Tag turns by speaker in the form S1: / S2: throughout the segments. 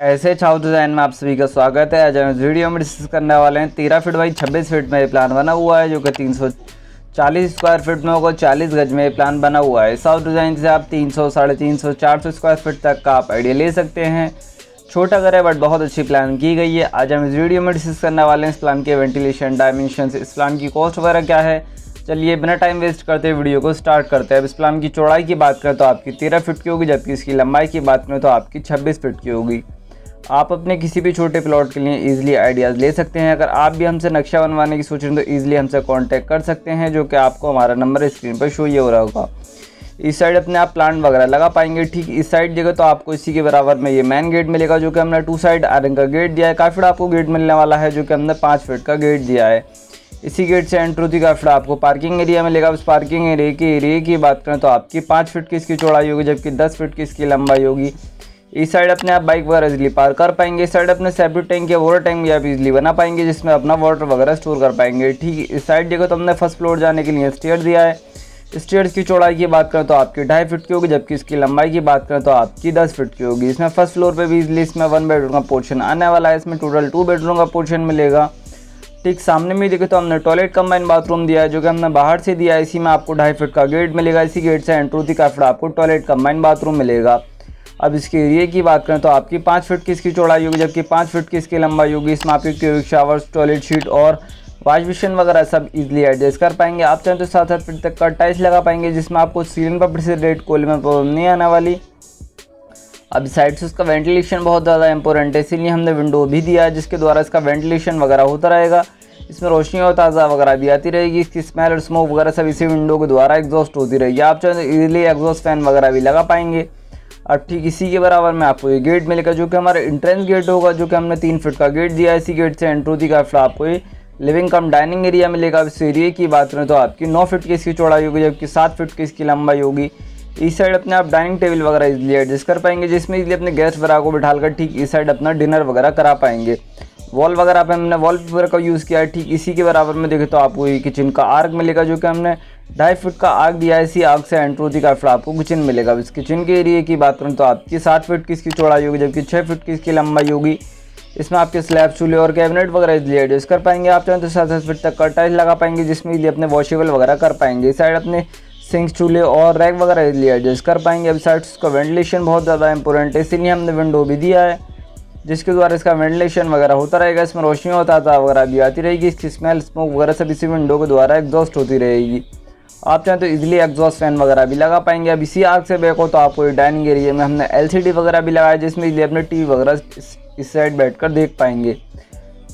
S1: ऐसे छाव डिज़ाइन में आप सभी का स्वागत है। आज हम वीडियो में डिस्कस करने वाले हैं तेरह फीट बाई छब्बीस फीट में प्लान बना हुआ है, जो कि तीन सौ चालीस स्क्वायर फीट में होगा, चालीस गज में ये प्लान बना हुआ है। साउथ डिज़ाइन से आप तीन सौ, साढ़े तीन सौ, चार सौ स्क्वायर फीट तक का आप आइडिया ले सकते हैं। छोटा घर है बट बहुत अच्छी प्लान की गई है। आज हम इस वीडियो में डिस्कस करने वाले हैं इस प्लान के वेंटिलेशन डायमेंशन इस प्लान की कॉस्ट वगैरह क्या है। चलिए बिना टाइम वेस्ट करते वीडियो को स्टार्ट करते हैं। अब इस प्लान की चौड़ाई की बात करें तो आपकी तेरह फीट की होगी, जबकि इसकी लंबाई की बात करें तो आपकी छब्बीस फीट की होगी। आप अपने किसी भी छोटे प्लॉट के लिए इजीली आइडियाज़ ले सकते हैं। अगर आप भी हमसे नक्शा बनवाने की सोच रहे हैं तो ईजिली हमसे कांटेक्ट कर सकते हैं, जो कि आपको हमारा नंबर स्क्रीन पर शो ये हो रहा होगा। इस साइड अपने आप प्लांट वगैरह लगा पाएँगे, ठीक? इस साइड जगह तो आपको इसी के बराबर में ये मेन गेट मिलेगा, जो कि हमने टू साइड आयरन का गेट दिया है। काफ़ी आपको गेट मिलने वाला है, जो कि हमने पाँच फीट का गेट दिया है। इसी गेट से एंट्र होती काफ़ी आपको पार्किंग एरिया मिलेगा। उस पार्किंग एरिया के एरिए की बात करें तो आपकी पाँच फीट की इसकी चौड़ाई होगी, जबकि दस फीट की इसकी लंबाई होगी। इस साइड अपने आप बाइक वगैरह इजली पार कर पाएँगे। इस साइड अपने सेपरेट टैंक या वाटर टैंक भी आप इजली बना पाएँगे, जिसमें अपना वाटर वगैरह स्टोर कर पाएँगे। ठीक इस साइड देखो तो हमने फ़र्स्ट फ्लोर जाने के लिए स्टेयर दिया है। स्टेयर्स की चौड़ाई की बात करें तो आपकी ढाई फीट की होगी, जबकि इसकी लंबाई की बात करें तो आपकी दस फीट की होगी। इसमें फ़र्स्ट फ्लोर पे भी इजली इसमें वन बेडरूम का पोर्शन आने वाला है। इसमें टोटल टू बेडरूम का पोर्शन मिलेगा। ठीक, सामने में देखे तो हमने टॉयलेट कम्बाइन बाथरूम दिया है, जो कि हमने बाहर से दिया है। इसी में आपको ढाई फीट का गेट मिलेगा। इसी गेट से एंट्र होती काफ़ी आपको टॉयलेट कम्बाइन बाथरूम मिलेगा। अब इसके एरिए की बात करें तो आपकी पाँच फीट की इसकी चौड़ाई होगी, जबकि पाँच फीट की इसकी लंबाई होगी। इसमें आपकी क्यूबिक शावर्स टॉयलेट शीट और वाश बेसिन वगैरह सब इजीली एडजस्ट कर पाएँगे। आप चाहें तो सात सात फीट तक का टाइल्स लगा पाएँगे, जिसमें आपको सीलिंग पर से रेड कोल में प्रॉब्लम नहीं आने वाली। अब साइड से उसका वेंटिलेशन बहुत ज़्यादा इंपॉर्टेंट है, इसीलिए हमने विंडो भी दिया है, जिसके द्वारा इसका वेंटिलेशन वगैरह होता रहेगा। इसमें रोशनी और ताज़ा वगैरह भी आती रहेगी, इसकी स्मेल और स्मोक वगैरह सब इसी विंडो के द्वारा एग्जॉस्ट होती रहेगी। आप चाहें तो ईजिली एग्जॉस्ट फ़ैन वगैरह भी लगा पाएँगे। अब ठीक इसी के बराबर में आपको ये गेट मिलेगा जो कि हमारा इंट्रेंस गेट होगा, जो कि हमने तीन फिट का गेट दिया इसी गेट से एंट्रो दी का आपको ये लिविंग कम डाइनिंग एरिया मिलेगा। इस एरिए की बात करें तो आपकी नौ फिट की इसकी चौड़ाई होगी, जबकि सात फिट की इसकी लंबाई होगी। इस साइड अपने आप डाइनिंग टेबल वगैरह इजली एडजस्ट कर पाएँगे, जिसमें इजली अपने गेस्ट वगैरह को बिठाकर ठीक इस साइड अपना डिनर वगैरह करा पाएँगे। वॉल वगैरह पे हमने वॉल पेपर का यूज़ किया है, ठीक इसी के बराबर में देखें तो आपको ये किचन का आर्क मिलेगा जो कि हमने ढाई फुट का आग दिया है, इसी आग से एंट्र होती का फिर आपको किचन मिलेगा। इस किचन के एरिए की बात करें तो आपकी सात फीट की इसकी चौड़ाई होगी, जबकि छः फीट की इसकी लंबाई होगी। इसमें आपके स्लैब चूल्हे और कैबिनेट वगैरह इसलिए एडजस्ट कर पाएँगे। आप चाहें तो सात सात फीट तक का टाइल लगा पाएँगे, जिसमें इसलिए अपने वॉशेबल वगैरह कर पाएँगे। साइड अपने सिंक चूल्हे और रैक वगैरह इसलिए एडजस्ट कर पाएँगे। अब साइड उसका वेंटिलेशन बहुत ज़्यादा इंपॉर्टेंट है, इसीलिए हमने विंडो भी दिया है। जिसके द्वारा इसका वेंटिलेशन वगैरह होता रहेगा, इसमें रोशनी होता था वगैरह भी आती रहेगी, इसकी स्मेल स्मोक वगैरह सब इसी विंडो के द्वारा एग्जॉस्ट होती रहेगी। आप चाहें तो इजीली एग्जॉस्ट फ़ैन वगैरह भी लगा पाएँगे। अब इसी आग से हो तो आपको डाइनिंग एरिया में हमने एलसीडी वगैरह भी लगाया, जिसमें इजीली अपने टीवी वगैरह इस साइड बैठकर देख पाएँगे।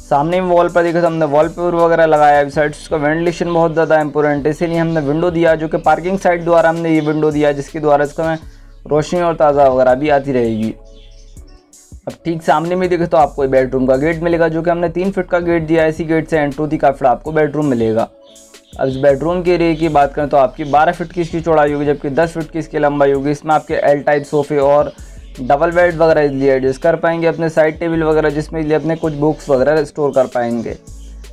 S1: सामने में वॉल पर देखा तो हमने वॉलपेपर वगैरह लगाया, इस साइड उसका वेंटिलेशन बहुत ज़्यादा इंपॉर्टेंट है। इसीलिए हमने विंडो दिया, जो कि पार्किंग साइड द्वारा हमने ये विंडो दिया, जिसके द्वारा इसका रोशनी और ताज़ा वगैरह भी आती रहेगी। अब ठीक सामने में देखे तो आपको बेडरूम का गेट मिलेगा, जो कि हमने तीन फिट का गेट दिया इसी गेट से एंट्रो थी काफ़ी आपको बेडरूम मिलेगा। अब इस बेडरूम के एरिए की बात करें तो आपकी 12 फीट की इसकी चौड़ाई होगी, जबकि 10 फीट की इसकी लंबाई होगी। इसमें आपके एल टाइप सोफे और डबल बेड वगैरह इसलिए एडजस्ट कर पाएँगे। अपने साइड टेबल वगैरह जिसमें इसलिए अपने कुछ बुक्स वगैरह स्टोर कर पाएँगे।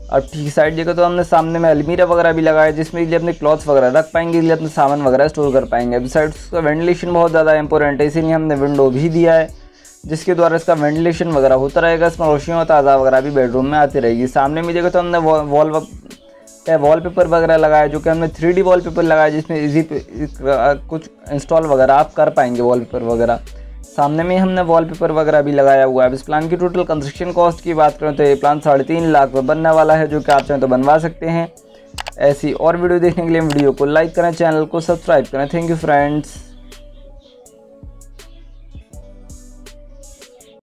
S1: अब ठीक साइड जगह तो हमने सामने में अलमीरा वगैरह भी लगाया, जिसमें इसलिए अपने क्लॉथ्स वगैरह रख पाएँगे, इसलिए अपने सामान वगैरह स्टोर कर पाएँगे। अब साइड उसका वेंटिलेशन बहुत ज़्यादा इंपॉर्टेंट है, इसीलिए हमने विंडो भी दिया है। जिसके द्वारा इसका वेंटिलेशन वगैरह होता रहेगा, इसमें रोशनी और ताज़ा वगैरह भी बेडरूम में आती रहेगी। सामने में जगह तो हमने वॉल वॉल पेपर वगैरह लगाया, जो कि हमने थ्री डी वॉल पेपर लगाया, जिसमें इजी कुछ इंस्टॉल वगैरह आप कर पाएँगे वॉल पेपर वगैरह। सामने में हमने वॉल पेपर वगैरह भी लगाया हुआ है। इस प्लान की टोटल कंस्ट्रक्शन कॉस्ट की बात करें तो ये प्लान साढ़े तीन लाख में बनने वाला है, जो कि आप चाहें तो बनवा सकते हैं। ऐसी और वीडियो देखने के लिए वीडियो को लाइक करें चैनल को सब्सक्राइब करें। Thank you friends